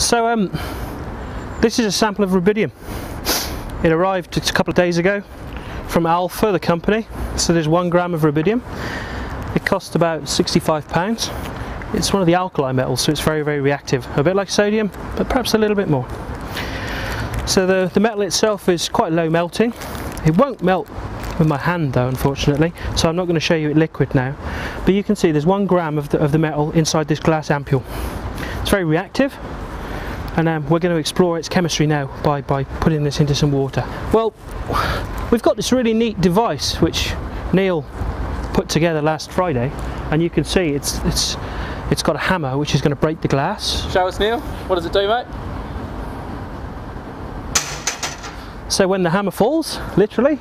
So um, this is a sample of rubidium. It arrived a couple of days ago from Alfa, the company. So there's one gram of rubidium. It cost about 65 pounds. It's one of the alkali metals, so it's very, very reactive. A bit like sodium, but perhaps a little bit more. So the, the metal itself is quite low melting. It won't melt with my hand though, unfortunately, so I'm not going to show you it liquid now. But you can see there's one gram of the, of the metal inside this glass ampule. It's very reactive, and um, we're going to explore its chemistry now by, by putting this into some water. Well, we've got this really neat device which Neil put together last Friday, and you can see it's, it's, it's got a hammer which is going to break the glass. Show us, Neil. What does it do, mate? So when the hammer falls, literally,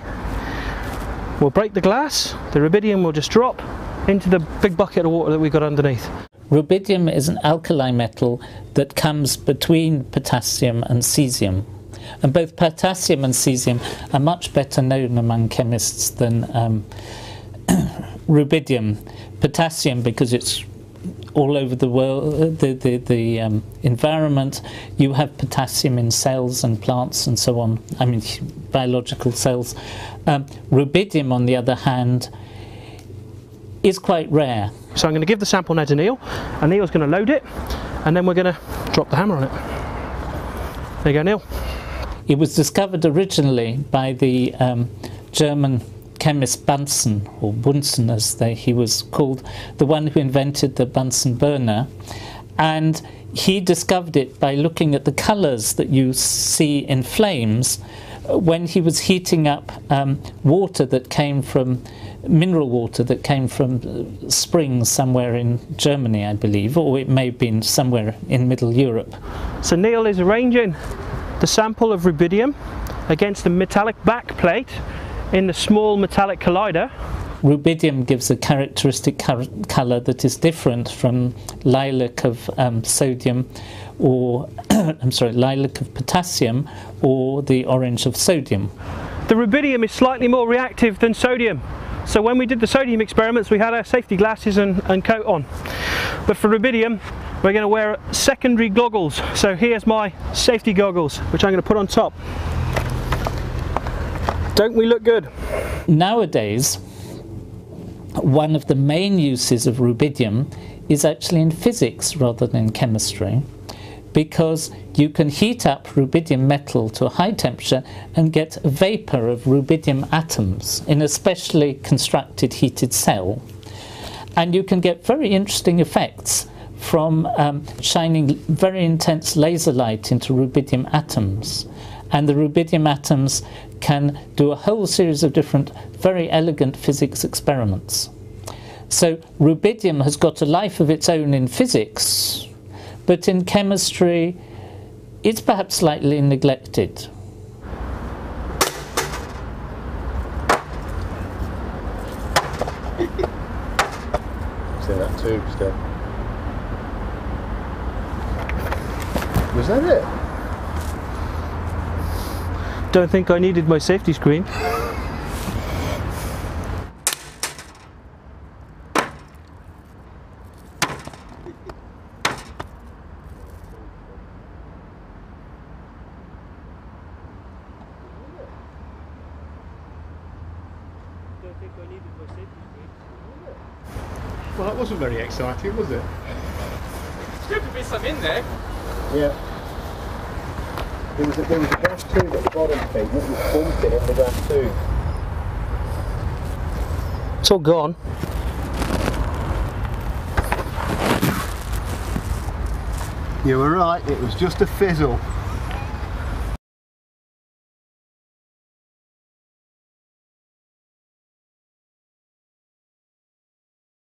we'll break the glass, the rubidium will just drop into the big bucket of water that we've got underneath. Rubidium is an alkali metal that comes between potassium and cesium. And both potassium and cesium are much better known among chemists than um, rubidium. Potassium, because it's all over the world, the, the, the um, environment, you have potassium in cells and plants and so on, I mean biological cells. Um, rubidium, on the other hand, is quite rare. So I'm going to give the sample now to Neil, and Neil's going to load it, and then we're going to drop the hammer on it. There you go, Neil. It was discovered originally by the um, German chemist Bunsen, or Bunsen as they, he was called, the one who invented the Bunsen burner. And he discovered it by looking at the colours that you see in flames when he was heating up um, water that came from mineral water that came from uh, springs somewhere in Germany, I believe, or it may have been somewhere in Middle Europe. So Neil is arranging the sample of rubidium against the metallic backplate in the small metallic collider. Rubidium gives a characteristic colour that is different from lilac of um, sodium or, I'm sorry, lilac of potassium or the orange of sodium. The rubidium is slightly more reactive than sodium. So when we did the sodium experiments, we had our safety glasses and, and coat on. But for rubidium, we're going to wear secondary goggles. So here's my safety goggles, which I'm going to put on top. Don't we look good? Nowadays, one of the main uses of rubidium is actually in physics rather than in chemistry because you can heat up rubidium metal to a high temperature and get vapor of rubidium atoms in a specially constructed heated cell. And you can get very interesting effects from um, shining very intense laser light into rubidium atoms. And the rubidium atoms can do a whole series of different, very elegant physics experiments. So rubidium has got a life of its own in physics, but in chemistry, it's perhaps slightly neglected. See that tube still. Was that it? Don't think I needed my safety screen. Well, that wasn't very exciting, was it? There could be some in there. Yeah. There was a, there was a gas tube at the bottom, Pete, that was bumping in the gas tube. It's all gone. You were right, it was just a fizzle.